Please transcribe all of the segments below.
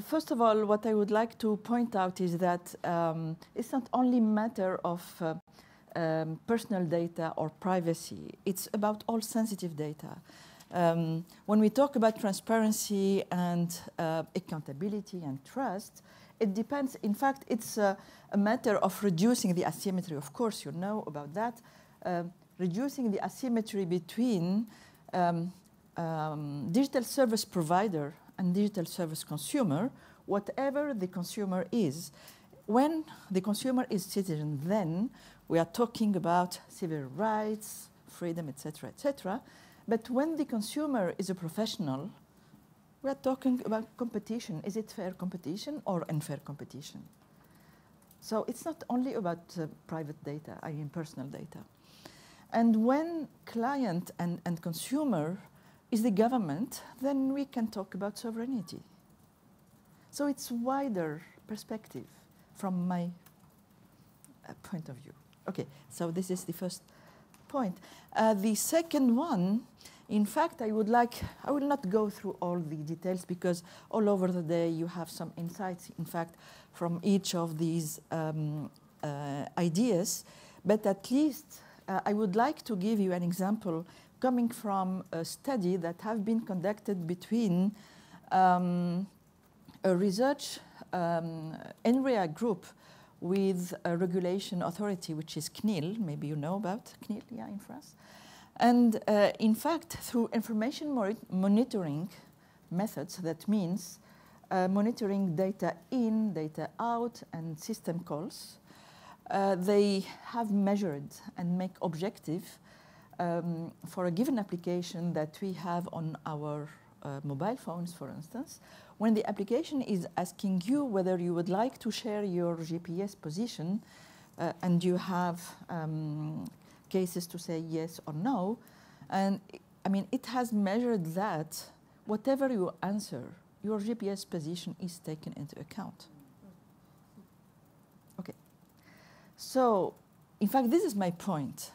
first of all, what I would like to point out is that um, it's not only a matter of uh, um, personal data or privacy. It's about all sensitive data. Um, when we talk about transparency and uh, accountability and trust, it depends. In fact, it's a, a, matter of reducing the asymmetry. Of course, you know about that. Uh, reducing the asymmetry between um, um, digital service provider and digital service consumer, whatever the consumer is. When the consumer is citizen, then we are talking about civil rights, freedom, etc., etc. But when the consumer is a professional, we are talking about competition. Is it fair competition or unfair competition? So it's not only about uh, private data, I mean personal data. And when client and, and consumer is the government, then we can talk about sovereignty. So it's wider perspective from my uh, point of view. Okay, so this is the first point. Uh, the second one, in fact, I would like, I will not go through all the details because all over the day you have some insights, in fact, from each of these um, uh, ideas. But at least uh, I would like to give you an example coming from a study that have been conducted between um, a research um, Inria group with a regulation authority, which is CNIL. Maybe you know about CNIL, yeah, in France. And uh, in fact, through information monitoring methods, that means uh, monitoring data in, data out, and system calls, uh, they have measured and make objective um, for a given application that we have on our uh, mobile phones, for instance, when the application is asking you whether you would like to share your GPS position uh, and you have um, cases to say yes or no, and I mean, it has measured that whatever you answer, your GPS position is taken into account. Okay. So, in fact, this is my point.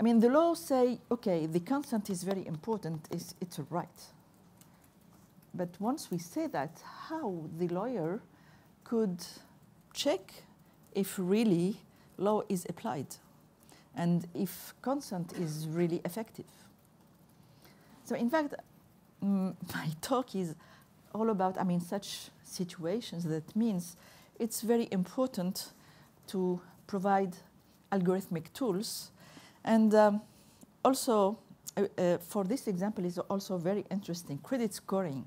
I mean, the law say, okay, the consent is very important, it's, it's a right. But once we say that, how the lawyer could check if really law is applied and if consent is really effective. So in fact, mm, my talk is all about, I mean, such situations. That means it's very important to provide algorithmic tools. And um, also, uh, uh, for this example is also very interesting, credit scoring.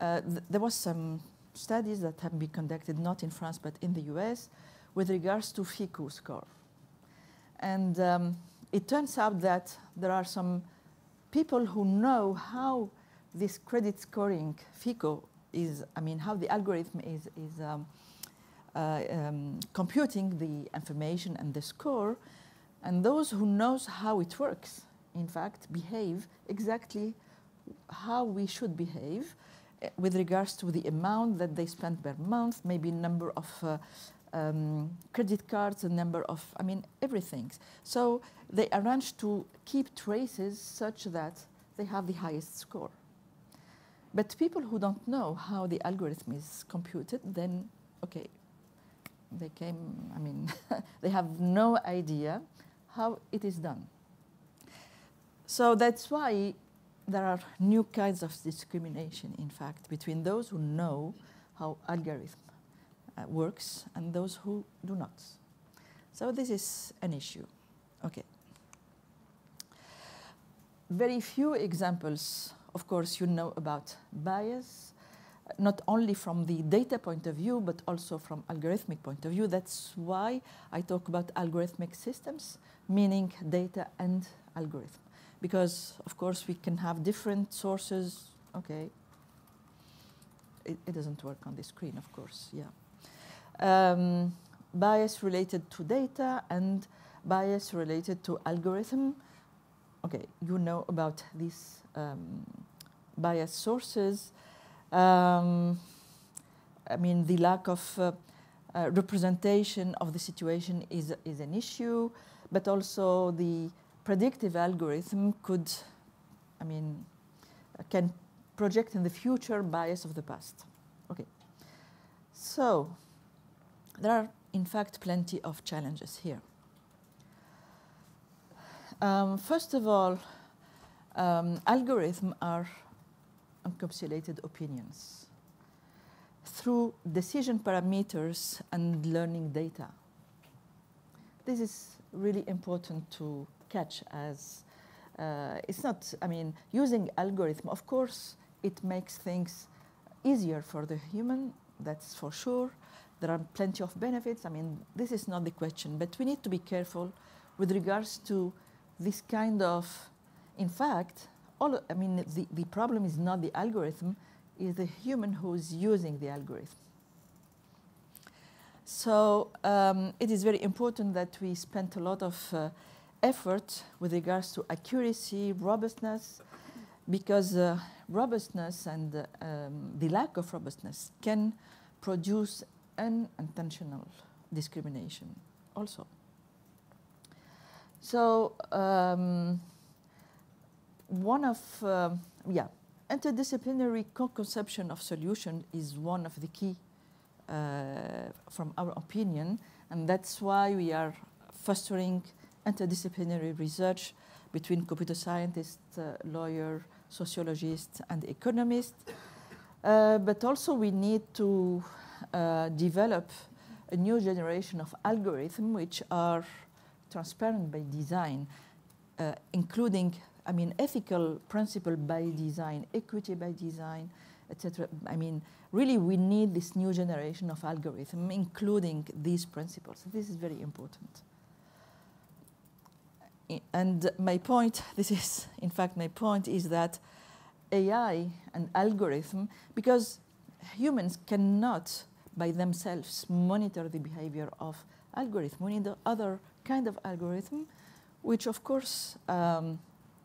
Uh, th there was some studies that have been conducted not in France but in the US with regards to FICO score. And um, it turns out that there are some people who know how this credit scoring FICO is, I mean, how the algorithm is, is um, uh, um, computing the information and the score, and those who knows how it works, in fact, behave exactly how we should behave with regards to the amount that they spend per month, maybe number of uh, um, credit cards, the number of, I mean, everything. So they arrange to keep traces such that they have the highest score. But people who don't know how the algorithm is computed, then, okay, they came, I mean, they have no idea how it is done. So that's why there are new kinds of discrimination, in fact, between those who know how algorithm uh, works and those who do not. So this is an issue. Okay. Very few examples, of course, you know about bias, not only from the data point of view, but also from algorithmic point of view. That's why I talk about algorithmic systems, meaning data and algorithm because of course we can have different sources. Okay, it, it doesn't work on the screen, of course. Yeah, um, bias related to data and bias related to algorithm. Okay, you know about these um, bias sources. Um, I mean, the lack of uh, uh, representation of the situation is, is an issue, but also the predictive algorithm could, I mean, can project in the future bias of the past. Okay, So, there are in fact plenty of challenges here. Um, first of all, um, algorithms are encapsulated opinions through decision parameters and learning data. This is really important to catch as uh, it's not, I mean, using algorithm, of course, it makes things easier for the human, that's for sure. There are plenty of benefits. I mean, this is not the question, but we need to be careful with regards to this kind of, in fact, all, I mean, the, the problem is not the algorithm, is the human who's using the algorithm. So um, it is very important that we spend a lot of uh, effort with regards to accuracy, robustness, because uh, robustness and uh, um, the lack of robustness can produce unintentional discrimination also. So um, one of, uh, yeah, interdisciplinary co-conception of solution is one of the key uh, from our opinion, and that's why we are fostering interdisciplinary research between computer scientists, uh, lawyer, sociologists, and economists. Uh, but also we need to uh, develop a new generation of algorithms which are transparent by design, uh, including, I mean, ethical principle by design, equity by design, etc. I mean, really we need this new generation of algorithm, including these principles. This is very important. And my point, this is in fact my point, is that AI and algorithm, because humans cannot by themselves monitor the behavior of algorithm. We need other kind of algorithm, which of course um,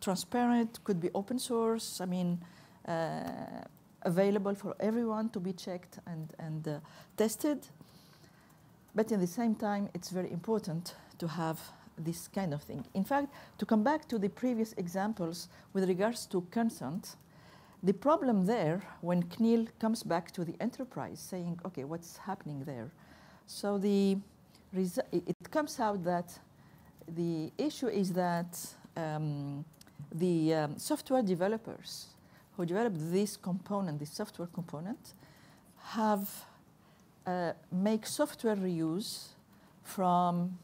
transparent, could be open source. I mean, uh, available for everyone to be checked and, and uh, tested. But in the same time, it's very important to have this kind of thing. In fact, to come back to the previous examples with regards to consent, the problem there, when CNIL comes back to the enterprise saying, okay, what's happening there? So the it comes out that the issue is that um, the um, software developers who developed this component, this software component, have uh, make software reuse from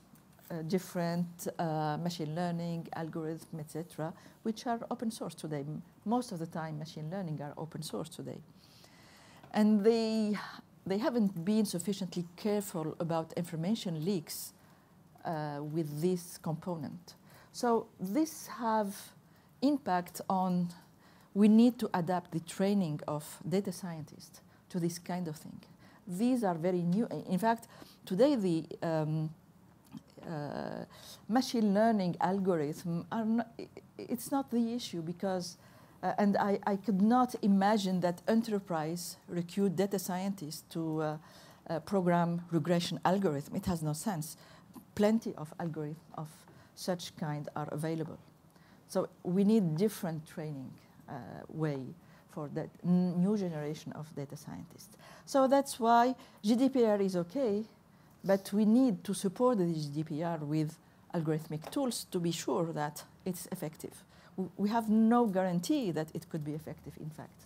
uh, different uh, machine learning algorithms, etc., which are open source today. Most of the time, machine learning are open source today, and they they haven't been sufficiently careful about information leaks uh, with this component. So this have impact on we need to adapt the training of data scientists to this kind of thing. These are very new. In fact, today the um, uh, machine learning algorithm are not, it's not the issue because, uh, and I, I, could not imagine that enterprise recruit data scientists to uh, uh program regression algorithm. It has no sense. Plenty of algorithms of such kind are available. So we need different training. Uh, way for that new generation of data scientists. So that's why GDPR is okay, but we need to support the GDPR with algorithmic tools to be sure that it's effective. We have no guarantee that it could be effective, in fact.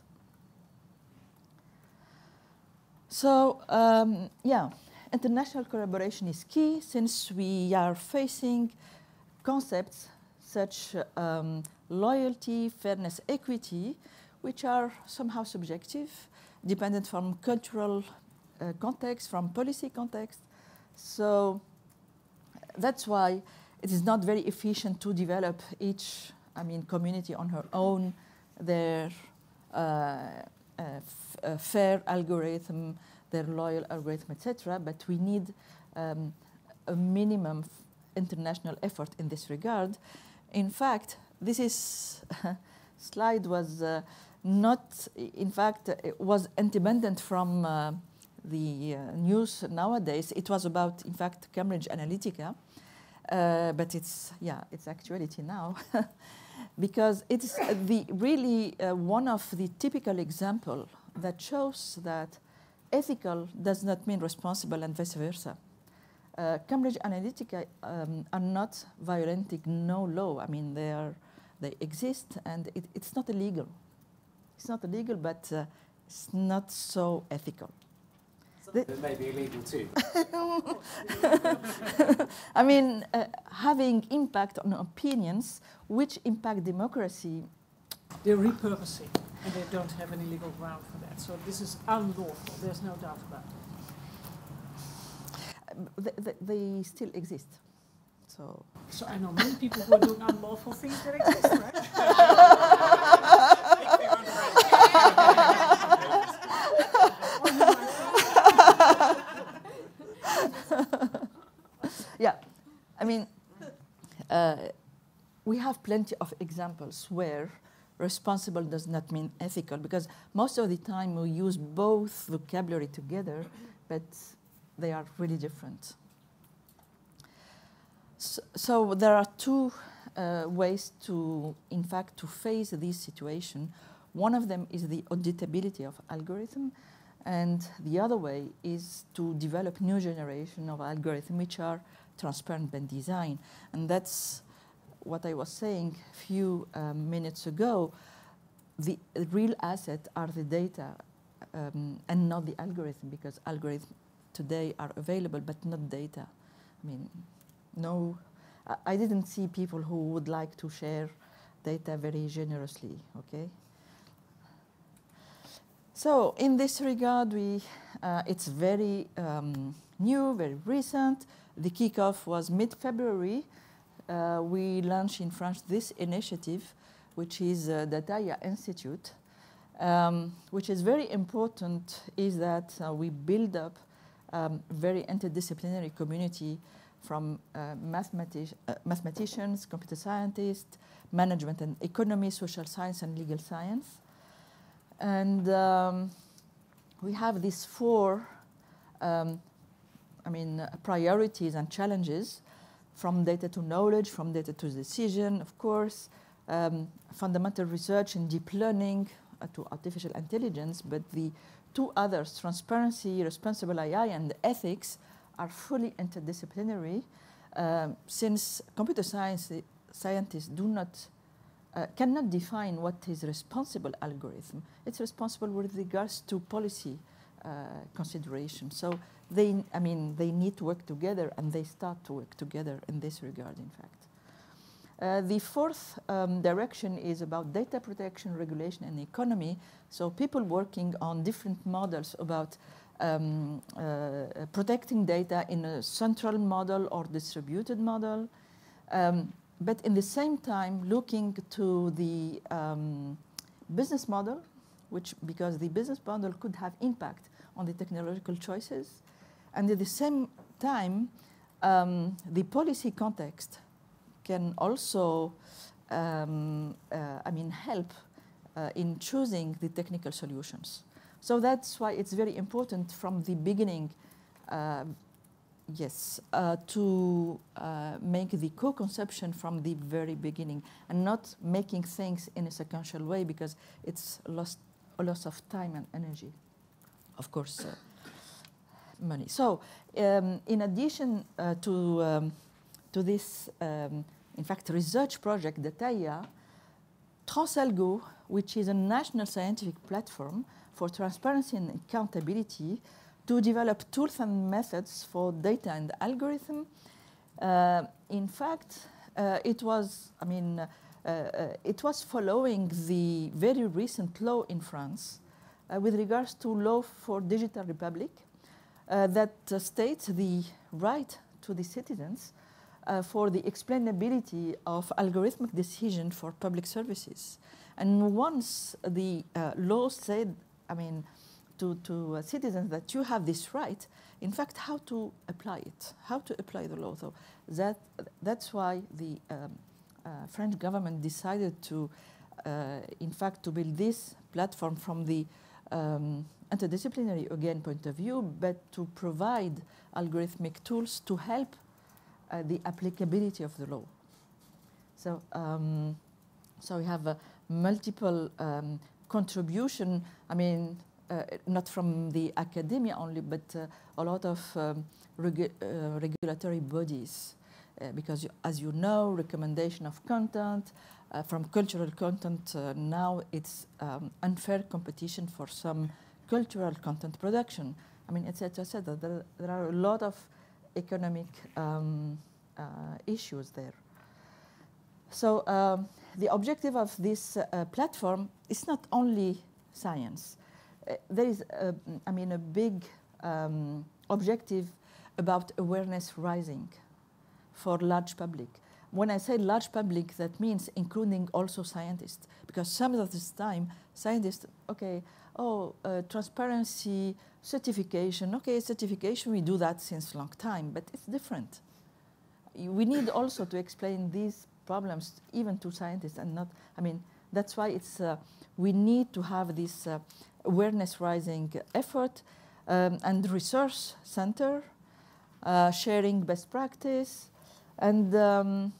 So, um, yeah, international collaboration is key since we are facing concepts such um, loyalty, fairness, equity, which are somehow subjective, dependent from cultural uh, context, from policy context. So that's why it is not very efficient to develop each, I mean, community on her own, their uh, uh, fair algorithm, their loyal algorithm, etc. But we need um, a minimum international effort in this regard. In fact, this is slide was uh, not, in fact, it was independent from uh, the uh, news nowadays. It was about, in fact, Cambridge Analytica, uh, but it's yeah, it's actuality now, because it's the really uh, one of the typical example that shows that ethical does not mean responsible and vice versa. Uh, Cambridge Analytica um, are not violating no law. I mean, they are, they exist, and it, it's not illegal. It's not illegal, but uh, it's not so ethical. It may be illegal too. I mean, uh, having impact on opinions which impact democracy. They're repurposing, and they don't have any legal ground for that. So this is unlawful. There's no doubt about it. They, they, still exist. So. so I know many people who are doing unlawful things that exist, right? yeah, I mean, uh, we have plenty of examples where responsible does not mean ethical because most of the time we use both vocabulary together, but they are really different. So, so there are two uh, ways to, in fact, to face this situation. One of them is the auditability of algorithm, and the other way is to develop new generation of algorithms which are transparent by design. And that's what I was saying a few um, minutes ago. The real asset are the data um, and not the algorithm, because algorithms today are available, but not data. I mean, no, I, didn't see people who would like to share data very generously, okay? So in this regard, we, uh, it's very um, new, very recent. The kickoff was mid-February. Uh, we launched in France this initiative, which is uh, the Dataia Institute, um, which is very important is that uh, we build up um, very interdisciplinary community from uh, mathemati uh, mathematicians, computer scientists, management and economy, social science and legal science. And um, we have these four, um, I mean, uh, priorities and challenges from data to knowledge, from data to decision, of course, um, fundamental research in deep learning uh, to artificial intelligence, but the two others, transparency, responsible AI, and ethics, are fully interdisciplinary um, since computer science scientists do not uh, cannot define what is responsible algorithm. It's responsible with regards to policy uh, consideration. So they, I mean, they need to work together, and they start to work together in this regard, in fact. Uh, the fourth um, direction is about data protection, regulation, and economy. So people working on different models about um, uh, protecting data in a central model or distributed model. Um, but in the same time looking to the um, business model, which because the business model could have impact on the technological choices, and at the same time, um, the policy context can also, um, uh, I mean, help uh, in choosing the technical solutions. So that's why it's very important from the beginning uh, Yes, uh, to make the co-conception from the very beginning and not making things in a sequential way because it's lost, a loss of time and energy, of course, uh, money. So, um, in addition uh, to, um, to this, um, in fact, research project, Dataia, Transalgo, which is a national scientific platform for transparency and accountability, to develop tools and methods for data and algorithm. Uh, in fact, uh, it was, I mean, uh, uh it was following the very recent law in France uh, with regards to law for digital republic uh, that states the right to the citizens for the explainability of algorithmic decision for public services. And once the law said, I mean, to, to uh, citizens that you have this right, in fact, how to apply it, how to apply the law. So that, that's why the um, uh, French government decided to, uh, in fact, to build this platform from the um, interdisciplinary, again, point of view, but to provide algorithmic tools to help uh, the applicability of the law. So, um, so we have a multiple um, contribution. I mean, uh, not from the academia only, but uh, a lot of um, regu uh, regulatory bodies. Uh, because you, as you know, recommendation of content, uh, from cultural content, now it's um, unfair competition for some cultural content production. I mean, etc., etc. There, there are a lot of economic um, issues there. So um, the objective of this uh, platform is not only science. Uh, there is, a, I mean, a big um, objective about awareness rising for large public. When I say large public, that means including also scientists, because some of this time, scientists, okay, oh, uh, transparency, certification, okay, certification, we do that since a long time, but it's different. We need also to explain these problems even to scientists and not, I mean, that's why it's, uh, we need to have this uh, awareness rising effort um, and resource center uh, sharing best practice. And um,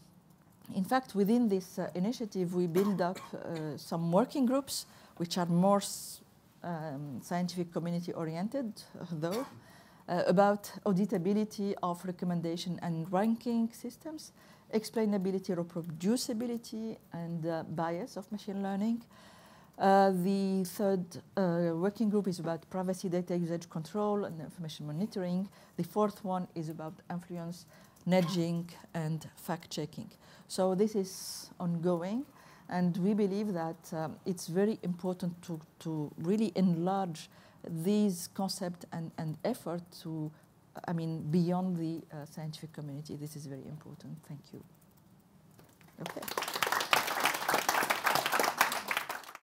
in fact, within this uh, initiative, we build up uh, some working groups which are more um, scientific community oriented, though, uh, about auditability of recommendation and ranking systems explainability, reproducibility, and uh, bias of machine learning. Uh, the third uh, working group is about privacy data usage control and information monitoring. The fourth one is about influence, nudging, and fact-checking. So this is ongoing, and we believe that um, it's very important to, to really enlarge these concepts and, and effort to I mean, beyond the uh, scientific community. This is very important. Thank you. Okay.